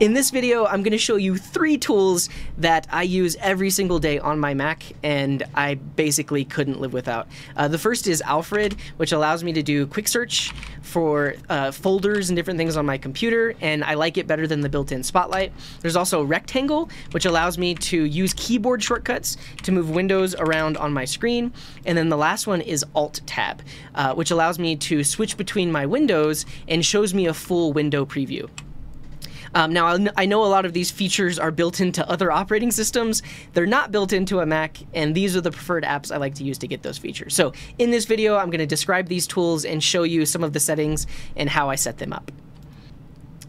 In this video, I'm going to show you three tools that I use every single day on my Mac, and I basically couldn't live without. Uh, the first is Alfred, which allows me to do quick search for uh, folders and different things on my computer, and I like it better than the built-in Spotlight. There's also Rectangle, which allows me to use keyboard shortcuts to move windows around on my screen. And then the last one is Alt-Tab, uh, which allows me to switch between my windows and shows me a full window preview. Um, now, I know a lot of these features are built into other operating systems. They're not built into a Mac, and these are the preferred apps I like to use to get those features. So in this video, I'm going to describe these tools and show you some of the settings and how I set them up.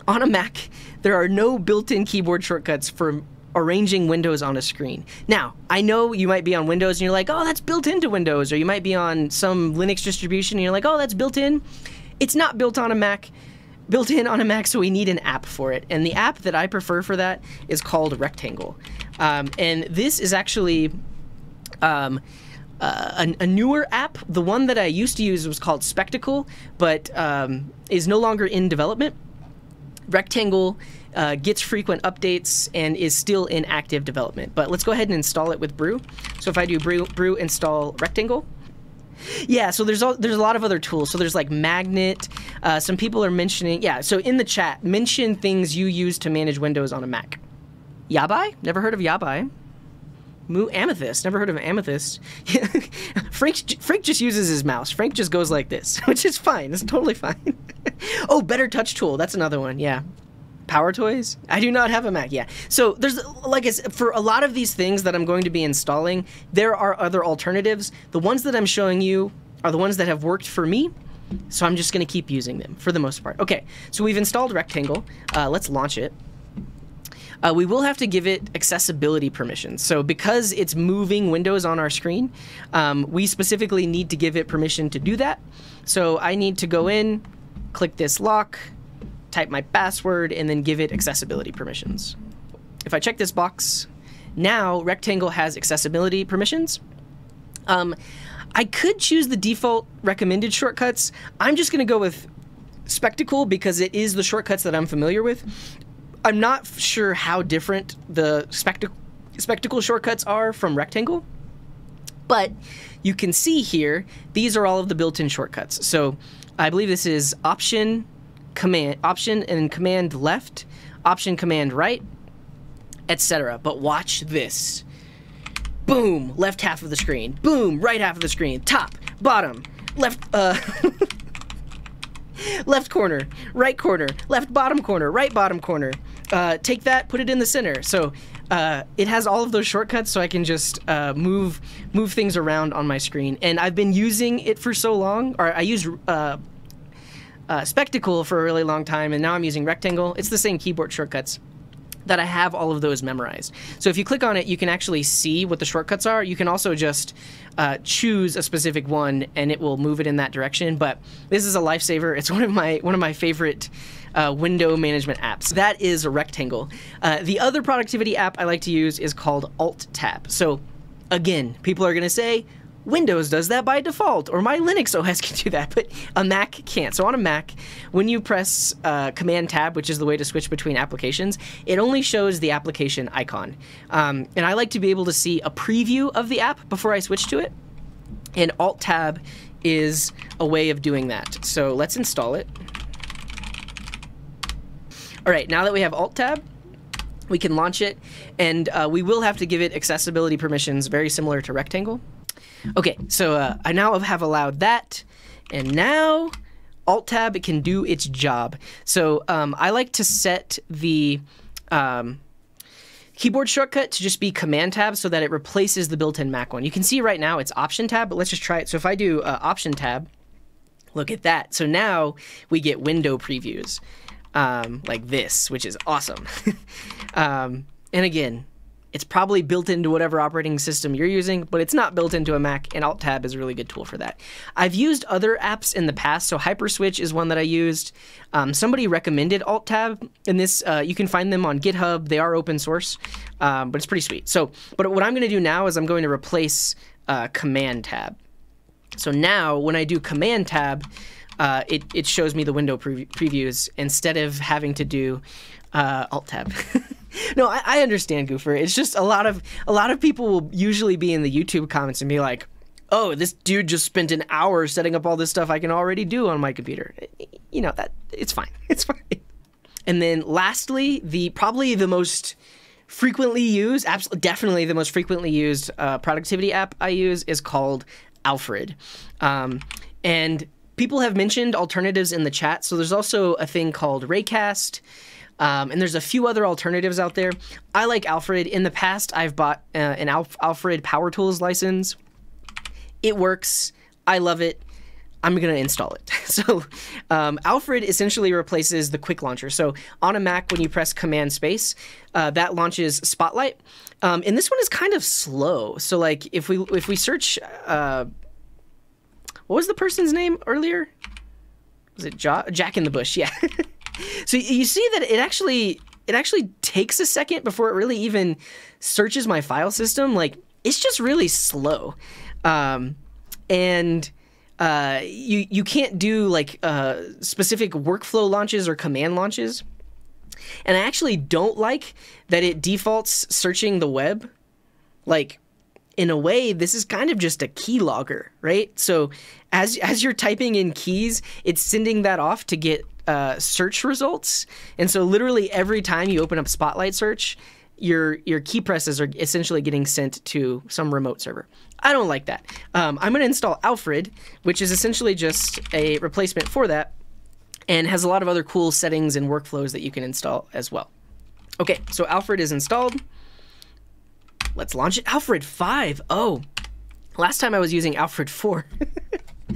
On a Mac, there are no built-in keyboard shortcuts for arranging windows on a screen. Now, I know you might be on Windows and you're like, oh, that's built into Windows, or you might be on some Linux distribution and you're like, oh, that's built in. It's not built on a Mac built in on a Mac, so we need an app for it. And the app that I prefer for that is called Rectangle. Um, and this is actually um, uh, a, a, newer app. The one that I used to use was called Spectacle, but um, is no longer in development. Rectangle uh, gets frequent updates and is still in active development. But let's go ahead and install it with Brew. So if I do Brew, Brew install Rectangle, yeah, so there's a, there's a lot of other tools. So there's like Magnet. Uh, some people are mentioning, yeah. So in the chat, mention things you use to manage Windows on a Mac. Yabai? Never heard of Yabai. Moo Amethyst. Never heard of Amethyst. Frank Frank just uses his mouse. Frank just goes like this, which is fine. It's totally fine. oh, Better Touch Tool. That's another one. Yeah. Power Toys? I do not have a Mac. Yeah. So there's like for a lot of these things that I'm going to be installing, there are other alternatives. The ones that I'm showing you are the ones that have worked for me. So I'm just going to keep using them for the most part. Okay, so we've installed Rectangle. Uh, let's launch it. Uh, we will have to give it accessibility permissions. So because it's moving windows on our screen, um, we specifically need to give it permission to do that. So I need to go in, click this lock, type my password, and then give it accessibility permissions. If I check this box, now Rectangle has accessibility permissions. Um, I could choose the default recommended shortcuts. I'm just going to go with Spectacle because it is the shortcuts that I'm familiar with. I'm not sure how different the spectacle spectacle shortcuts are from Rectangle, but you can see here, these are all of the built-in shortcuts. So I believe this is Option, command option and command left, option command right, etc. But watch this. Boom, left half of the screen. Boom, right half of the screen. Top, bottom, left uh left corner, right corner, left bottom corner, right bottom corner. Uh, take that, put it in the center. So uh, it has all of those shortcuts, so I can just uh, move move things around on my screen. And I've been using it for so long, or I use uh, Spectacle for a really long time, and now I'm using Rectangle. It's the same keyboard shortcuts that I have all of those memorized. So if you click on it, you can actually see what the shortcuts are. You can also just uh, choose a specific one, and it will move it in that direction. But this is a lifesaver. It's one of my one of my favorite uh, window management apps. That is Rectangle. Uh, the other productivity app I like to use is called Alt Tab. So again, people are going to say, Windows does that by default, or my Linux OS can do that, but a Mac can't. So on a Mac, when you press uh, Command Tab, which is the way to switch between applications, it only shows the application icon. Um, and I like to be able to see a preview of the app before I switch to it. And Alt Tab is a way of doing that. So let's install it. All right, now that we have Alt Tab, we can launch it, and uh, we will have to give it accessibility permissions very similar to Rectangle. Okay, so uh, I now have allowed that, and now Alt Tab can do its job. So um, I like to set the um, keyboard shortcut to just be Command Tab so that it replaces the built-in Mac one. You can see right now it's Option Tab, but let's just try it. So if I do uh, Option Tab, look at that. So now we get window previews um, like this, which is awesome. um, and again, it's probably built into whatever operating system you're using, but it's not built into a Mac, and Alt Tab is a really good tool for that. I've used other apps in the past, so Hyperswitch is one that I used. Um, somebody recommended Alt Tab, and this uh, you can find them on GitHub. They are open source, um, but it's pretty sweet. So, but what I'm going to do now is I'm going to replace uh, Command Tab. So now when I do Command Tab, uh, it, it shows me the window pre- previews instead of having to do uh, alt tab. no, I, I understand Goofer. It's just a lot of a lot of people will usually be in the YouTube comments and be like, "Oh, this dude just spent an hour setting up all this stuff I can already do on my computer." You know that it's fine. It's fine. And then lastly, the probably the most frequently used, absolutely definitely the most frequently used uh, productivity app I use is called Alfred. Um, and people have mentioned alternatives in the chat. So there's also a thing called Raycast. Um, and there's a few other alternatives out there. I like Alfred. In the past, I've bought uh, an Alf- Alfred Power Tools license. It works. I love it. I'm going to install it. So, um, Alfred essentially replaces the quick launcher. So, on a Mac, when you press Command Space, uh, that launches Spotlight. Um, and this one is kind of slow. So, like, if we if we search, uh, what was the person's name earlier? Was it jo- Jack in the Bush? Yeah. so you see that it actually it actually takes a second before it really even searches my file system. Like, it's just really slow. Um, and uh, you you can't do like uh, specific workflow launches or command launches. And I actually don't like that it defaults searching the web. Like in a way, this is kind of just a keylogger, right? So as as you're typing in keys, it's sending that off to get uh, search results. And so literally every time you open up Spotlight search, your your key presses are essentially getting sent to some remote server. I don't like that. Um, I'm going to install Alfred, which is essentially just a replacement for that, and has a lot of other cool settings and workflows that you can install as well. Okay, so Alfred is installed. Let's launch it. Alfred 5. Oh, last time I was using Alfred 4.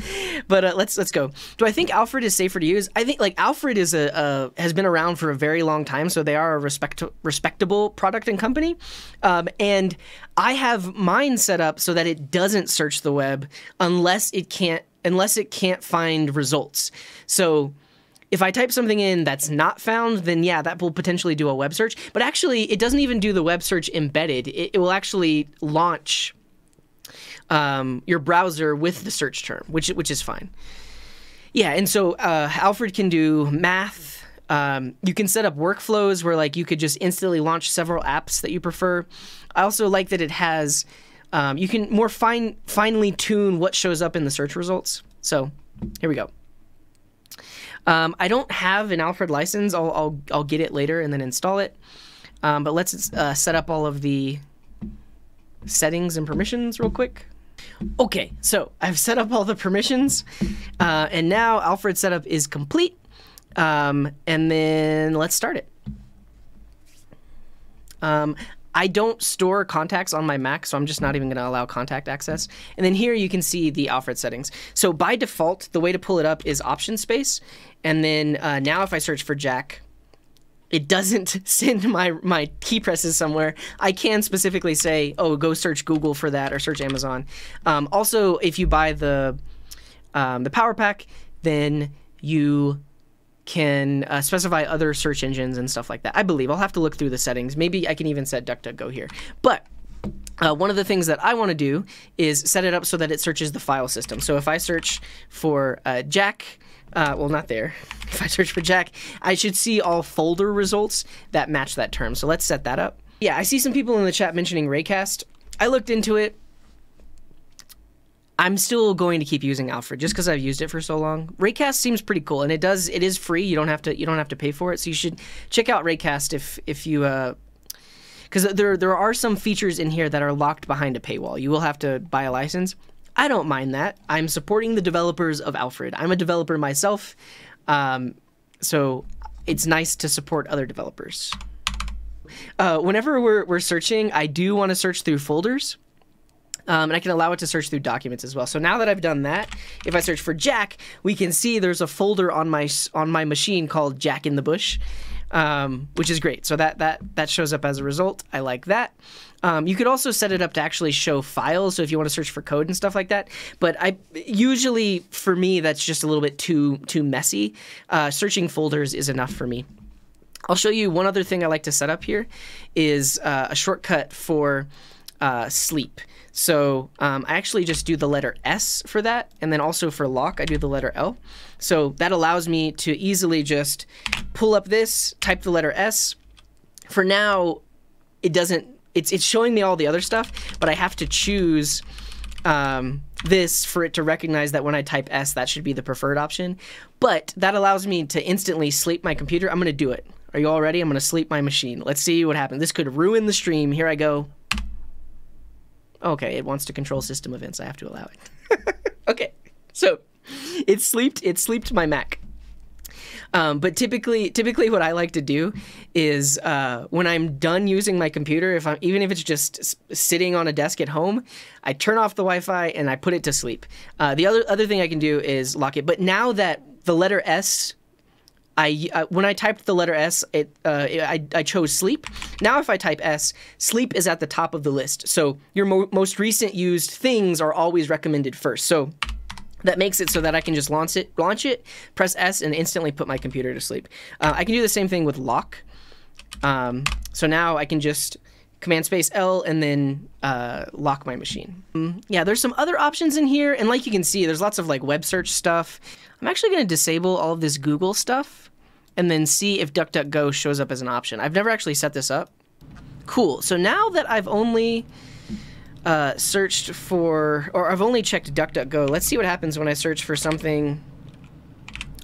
but uh, let's let's go. Do I think Alfred is safer to use? I think like Alfred is a, has been around for a very long time, so they are a respect respectable product and company. Um, and I have mine set up so that it doesn't search the web unless it can't unless it can't find results. So if I type something in that's not found, then yeah, that will potentially do a web search. But actually, it doesn't even do the web search embedded. It, it will actually launch um, your browser with the search term, which which is fine. Yeah, and so uh, Alfred can do math. Um, you can set up workflows where like you could just instantly launch several apps that you prefer. I also like that it has um, you can more fine finely tune what shows up in the search results. So here we go. Um, I don't have an Alfred license. I'll, I'll, I'll get it later and then install it. Um, but let's uh, set up all of the settings and permissions real quick. Okay, so I've set up all the permissions, uh, and now Alfred setup is complete. Um, and then let's start it. Um, I don't store contacts on my Mac, so I'm just not even going to allow contact access. And then here you can see the Alfred settings. So by default, the way to pull it up is option space. And then uh, now if I search for Jack, it doesn't send my my key presses somewhere. I can specifically say, "Oh, go search Google for that or search Amazon." Um, also, if you buy the um, the Power Pack, then you can uh, specify other search engines and stuff like that. I believe I'll have to look through the settings. Maybe I can even set DuckDuckGo here, but. Uh, one of the things that I want to do is set it up so that it searches the file system. So if I search for uh, Jack, uh, well, not there. If I search for Jack, I should see all folder results that match that term. So let's set that up. Yeah, I see some people in the chat mentioning Raycast. I looked into it. I'm still going to keep using Alfred just because I've used it for so long. Raycast seems pretty cool, and it does. It is free. You don't have to. You don't have to pay for it. So you should check out Raycast if if you. because uh, there there are some features in here that are locked behind a paywall. You will have to buy a license. I don't mind that. I'm supporting the developers of Alfred. I'm a developer myself, um, so it's nice to support other developers. Uh, whenever we're, we're searching, I do want to search through folders. Um, and I can allow it to search through documents as well. So now that I've done that, if I search for Jack, we can see there's a folder on my on my machine called Jack in the Bush, um, which is great. So that that that shows up as a result. I like that. Um, you could also set it up to actually show files, so if you want to search for code and stuff like that. But I usually, for me, that's just a little bit too too messy. Uh, searching folders is enough for me. I'll show you one other thing I like to set up here is uh, a shortcut for uh, sleep. So um, I actually just do the letter S for that, and then also for lock, I do the letter L. So that allows me to easily just pull up this, type the letter S. For now, it doesn't. It's it's showing me all the other stuff, but I have to choose um, this for it to recognize that when I type S, that should be the preferred option. But that allows me to instantly sleep my computer. I'm going to do it. Are you all ready? I'm going to sleep my machine. Let's see what happens. This could ruin the stream. Here I go. Okay, it wants to control system events. I have to allow it. okay, so it sleeped. It sleeped my Mac. Um, but typically, typically, what I like to do is uh, when I'm done using my computer, if I'm even if it's just sitting on a desk at home, I turn off the Wi-Fi and I put it to sleep. Uh, the other other thing I can do is lock it. But now that the letter S I uh, when I typed the letter S, it uh, I, I chose sleep. Now, if I type S, sleep is at the top of the list. So your mo- most recent used things are always recommended first. So that makes it so that I can just launch it, launch it, press S, and instantly put my computer to sleep. Uh, I can do the same thing with lock. Um, so now I can just command space L and then uh, lock my machine. Mm, yeah, there's some other options in here, and like you can see, there's lots of like web search stuff. I'm actually going to disable all of this Google stuff and then see if DuckDuckGo shows up as an option. I've never actually set this up. Cool. So now that I've only uh, searched for, or I've only checked DuckDuckGo, let's see what happens when I search for something.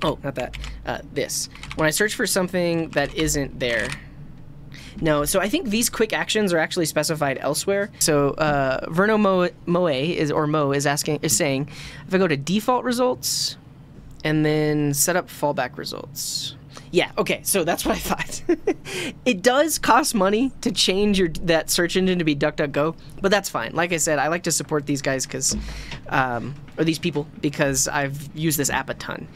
Oh, not that. Uh, this. When I search for something that isn't there. No, so I think these quick actions are actually specified elsewhere. So uh, Verno Moe, Moe is or Mo is asking is saying, if I go to default results, and then set up fallback results. Yeah, okay, so that's what I thought. it does cost money to change your that search engine to be DuckDuckGo, but that's fine. Like I said, I like to support these guys because, um, or these people because I've used this app a ton.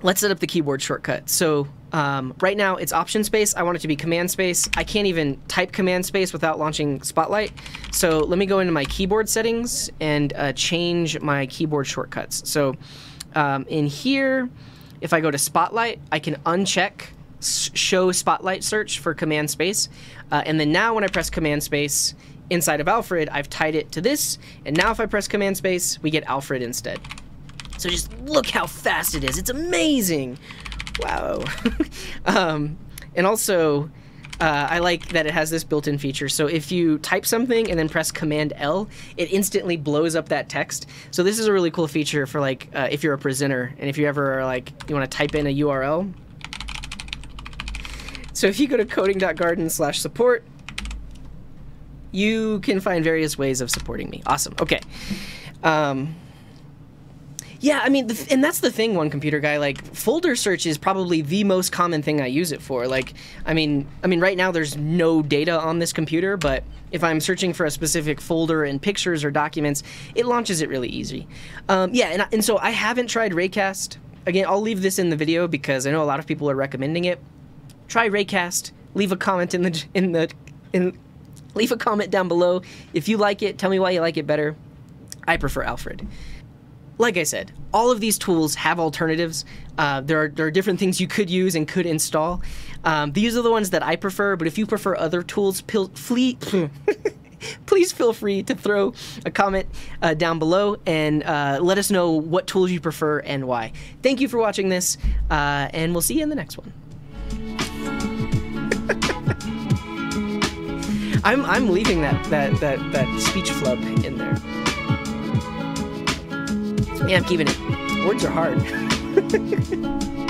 Let's set up the keyboard shortcut. So um, right now it's option space. I want it to be command space. I can't even type command space without launching Spotlight. So let me go into my keyboard settings and uh, change my keyboard shortcuts. So um, in here, if I go to Spotlight, I can uncheck show Spotlight search for command space. Uh, and then now when I press command space inside of Alfred, I've tied it to this. And now if I press command space, we get Alfred instead. So just look how fast it is. It's amazing. Wow. um, and also, uh, I like that it has this built-in feature. So if you type something and then press Command L, it instantly blows up that text. So this is a really cool feature for like uh, if you're a presenter and if you ever are like you want to type in a URL. So if you go to coding.garden/support, you can find various ways of supporting me. Awesome. Okay. Um, yeah, I mean, and that's the thing, one computer guy. Like, folder search is probably the most common thing I use it for. Like, I mean, I mean, right now there's no data on this computer, but if I'm searching for a specific folder in pictures or documents, it launches it really easy. Um, yeah, and, and so I haven't tried Raycast. Again, I'll leave this in the video because I know a lot of people are recommending it. Try Raycast. Leave a comment in the in the in. Leave a comment down below if you like it. Tell me why you like it better. I prefer Alfred like I said, all of these tools have alternatives. Uh, there, are, there are different things you could use and could install. Um, these are the ones that I prefer, but if you prefer other tools, pil- flee, please feel free to throw a comment uh, down below and uh, let us know what tools you prefer and why. Thank you for watching this, uh, and we'll see you in the next one. I'm, I'm leaving that, that, that, that speech flub in there. Yeah, I'm keeping it. Words are hard.